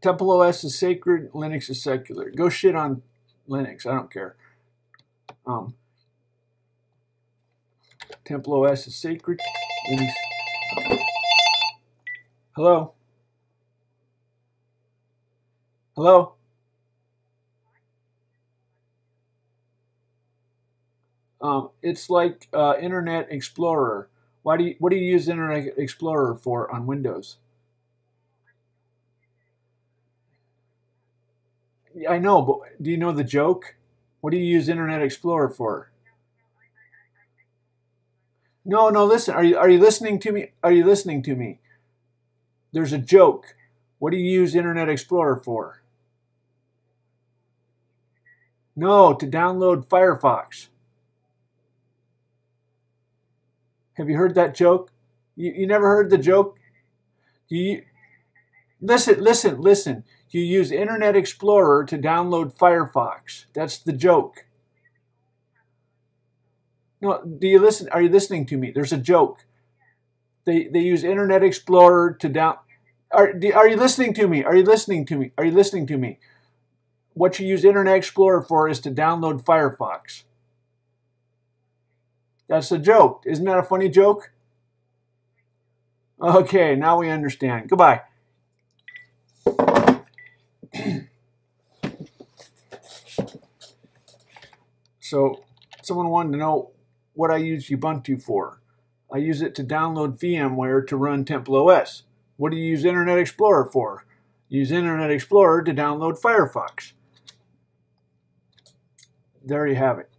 Temple OS is sacred, Linux is secular. Go shit on Linux, I don't care. Um, Temple OS is sacred, Linux. Hello? Hello? Um, it's like uh, Internet Explorer. Why do you, what do you use Internet Explorer for on Windows? I know, but do you know the joke? What do you use Internet Explorer for? No, no, listen. Are you are you listening to me? Are you listening to me? There's a joke. What do you use Internet Explorer for? No, to download Firefox. Have you heard that joke? You, you never heard the joke? Do You listen, listen, listen. You use Internet Explorer to download Firefox. That's the joke. No, do you listen? Are you listening to me? There's a joke. They they use Internet Explorer to down. Are are you listening to me? Are you listening to me? Are you listening to me? What you use Internet Explorer for is to download Firefox. That's a joke. Isn't that a funny joke? Okay, now we understand. Goodbye. So, someone wanted to know what I use Ubuntu for. I use it to download VMware to run Temple OS. What do you use Internet Explorer for? Use Internet Explorer to download Firefox. There you have it.